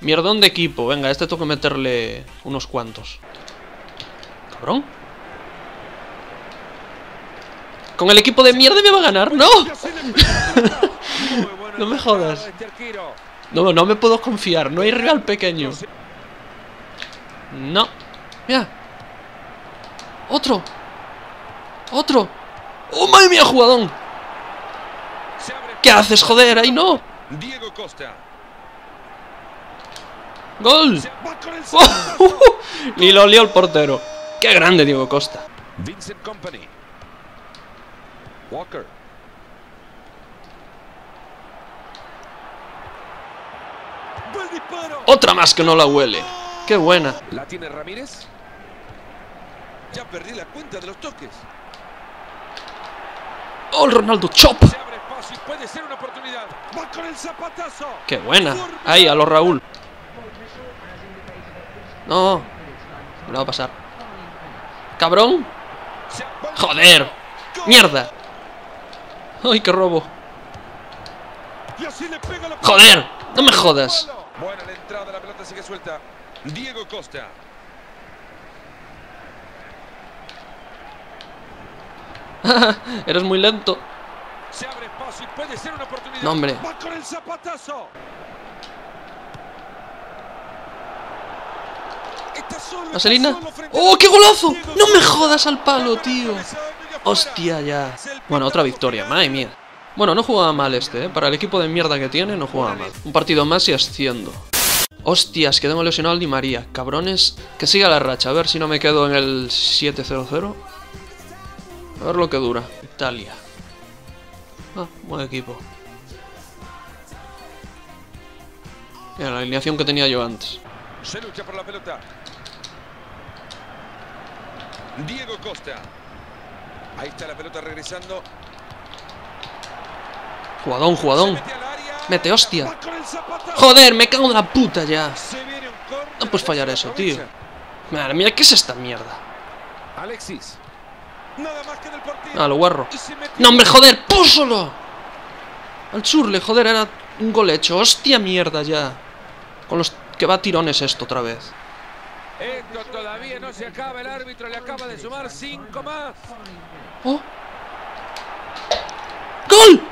Mierdón de equipo. Venga, este tengo que meterle unos cuantos. Cabrón. Con el equipo de mierda me va a ganar, ¡no! no me jodas. No, no me puedo confiar. No hay rival pequeño. No. Mira. Otro. Otro. ¡Oh, madre mía, jugadón! ¿Qué haces, joder? ¡Ahí no! Diego Costa. ¡Gol! Ni lo lió el portero. ¡Qué grande Diego Costa! Vincent Company. Walker. Otra más que no la huele. ¡Qué buena! La tiene Ramírez. Ya perdí la cuenta de los toques. ¡Oh, el Ronaldo Chop! Se abre espacio y puede ser una oportunidad. Va con el zapatazo. ¡Qué buena! Ahí, a los Raúl. No. Me lo va a pasar. ¡Cabrón! ¡Joder! ¡Mierda! ¡Ay, qué robo! ¡Joder! ¡No me jodas! Buena la entrada, la pelota sigue suelta. Diego Costa. Eres muy lento. Se abre espacio y puede ser una oportunidad. No, hombre. Va con el zapatazo. Está solo, está ¿Vaselina? ¡Oh, qué golazo! ¡No me jodas al palo, tío! ¡Hostia, ya! Bueno, otra victoria, madre mía. Bueno, no jugaba mal este, ¿eh? Para el equipo de mierda que tiene, no jugaba mal. Un partido más y asciendo. Hostias, que tengo lesionado al Di María. Cabrones, que siga la racha. A ver si no me quedo en el 7-0-0. A ver lo que dura. Italia. Ah, buen equipo. Mira, la alineación que tenía yo antes. Se lucha por la pelota. Diego Costa. Ahí está la pelota regresando. Jugadón, jugadón. mete hostia. Joder, me cago en la puta ya. No puedes fallar eso, tío. Madre mía, ¿qué es esta mierda? Alexis. Ah, lo guarro. ¡No, hombre, joder! ¡Púsolo! Al churle, joder, era un gol hecho. ¡Hostia mierda ya! Con los que va a tirones esto otra vez. Esto todavía no se acaba. El árbitro le acaba de sumar cinco más. ¡Oh! ¡Gol!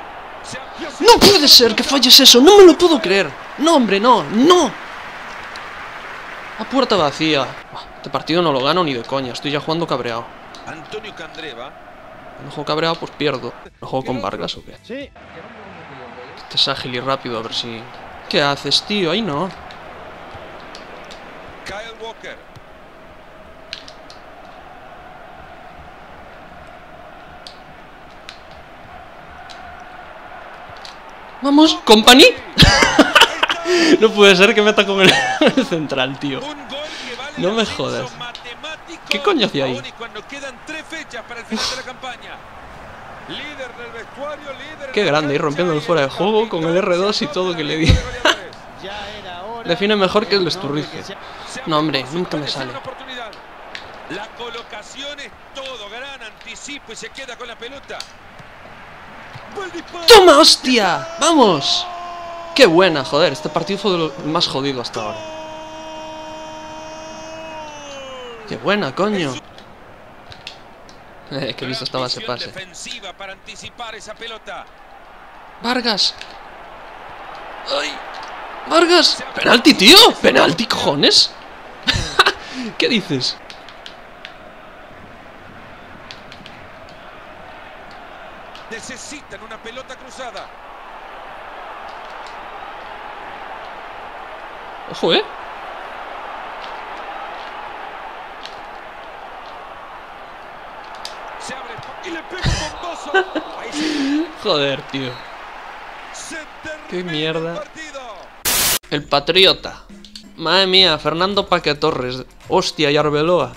¡No puede ser que falles eso! ¡No me lo puedo creer! ¡No, hombre, no! ¡No! A puerta vacía. Este partido no lo gano ni de coña. Estoy ya jugando cabreado. Antonio Candreva. Cuando juego cabreado, pues pierdo. ¿No juego con Vargas o qué? Sí. Este es ágil y rápido, a ver si... ¿Qué haces, tío? Ahí no. Kyle Walker. Vamos, company. no puede ser que meta con el, el central, tío. No me jodas. ¿Qué coño hacía ahí? Qué grande, y cancha rompiendo el fuera de juego con el capitán R2 y todo que le di. Define mejor que el Se No, hombre, nunca me sale. La colocación es todo, gran anticipo y se queda con la pelota. ¡Toma, hostia! ¡Vamos! ¡Qué buena, joder! Este partido fue de lo más jodido hasta ahora. ¡Qué buena, coño! Eh, qué listo estaba ese pase. ¡Vargas! ¡Ay! ¡Vargas! ¡Penalti, tío! ¡Penalti, cojones! ¿Qué dices? Necesitan una pelota cruzada. Ojo, ¿eh? Se abre y le pega un bombazo. Joder, tío. Qué mierda. El Patriota. Madre mía, Fernando Paque Torres. Hostia, y Arbeloa.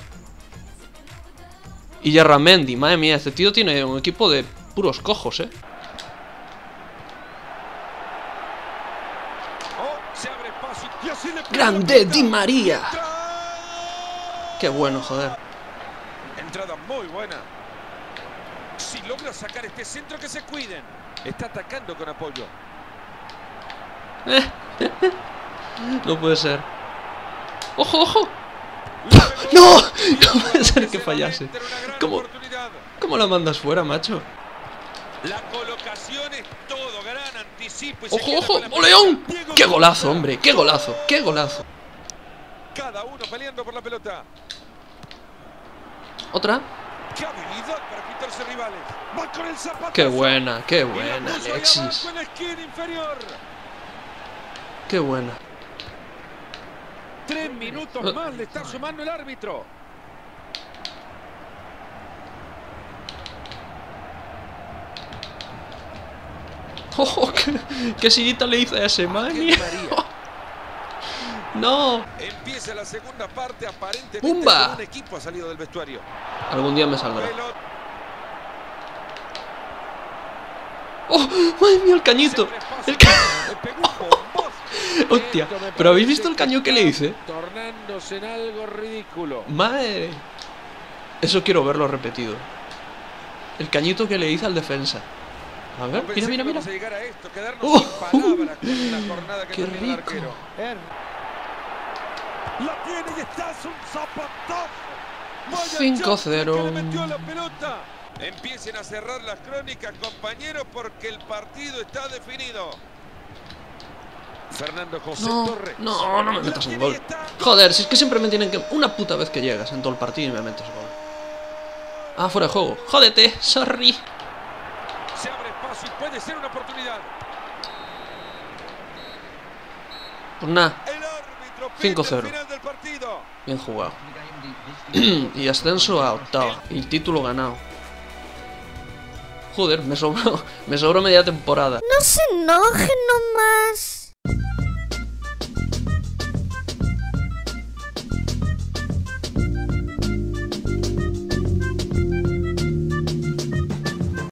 Y Yarramendi. Madre mía, este tío tiene un equipo de puros cojos, ¿eh? Oh, ¡Grande. Di María! ¡Qué bueno, joder! Entrada muy buena. Si logra sacar este centro, que se cuiden. Está atacando con apoyo. No puede ser. ¡Ojo, ojo! ¡No! No puede ser que fallase. ¿Cómo, ¿Cómo la mandas fuera, macho? La colocación es todo, gran anticipo. y se ¡Ojo, ojo! con ¡Oh, León! ¡Qué golazo, hombre! ¡Qué golazo! ¡Qué golazo! Cada uno peleando por la pelota. ¿Otra? ¡Qué habilidad para quitarse rivales! ¡Va con el zapatazo! ¡Qué buena! ¡Qué buena, Alexis! ¡Qué buena! Tres minutos más le está sumando el árbitro. ¡Oh, qué, qué sillita le hice a ese man! ¡No! Empieza la segunda parte, aparentemente ¡Pumba! un equipo ha salido del vestuario. Algún día me saldrá. ¡Oh! ¡Madre mía, el cañito! El ca-. ¡Hostia! ¿Pero habéis visto el caño que le hice? Tornándose en algo ridículo. ¡Madre! Eso quiero verlo repetido. El cañito que le hice al defensa. A ver, mira, mira, mira. ¡Uh! jornada que ¡Qué rico! arquero. La tiene y está, es un zapatazo. Vaya 5-0. chance que le metió a la pelota. Empiecen a cerrar las crónicas, compañeros, porque el partido está definido. Fernando José No, Torres. no, no me metas un gol. Joder, si es que siempre me tienen que... Una puta vez que llegas en todo el partido y me metes gol. Ah, fuera de juego. Jódete, sorry. Se abre espacio y puede ser una oportunidad. Pues nada, El árbitro pita 5-0. el final del partido. bien jugado. y ascenso a octava. Y título ganado. Joder, me sobró, me sobró media temporada. No se enojen nomás.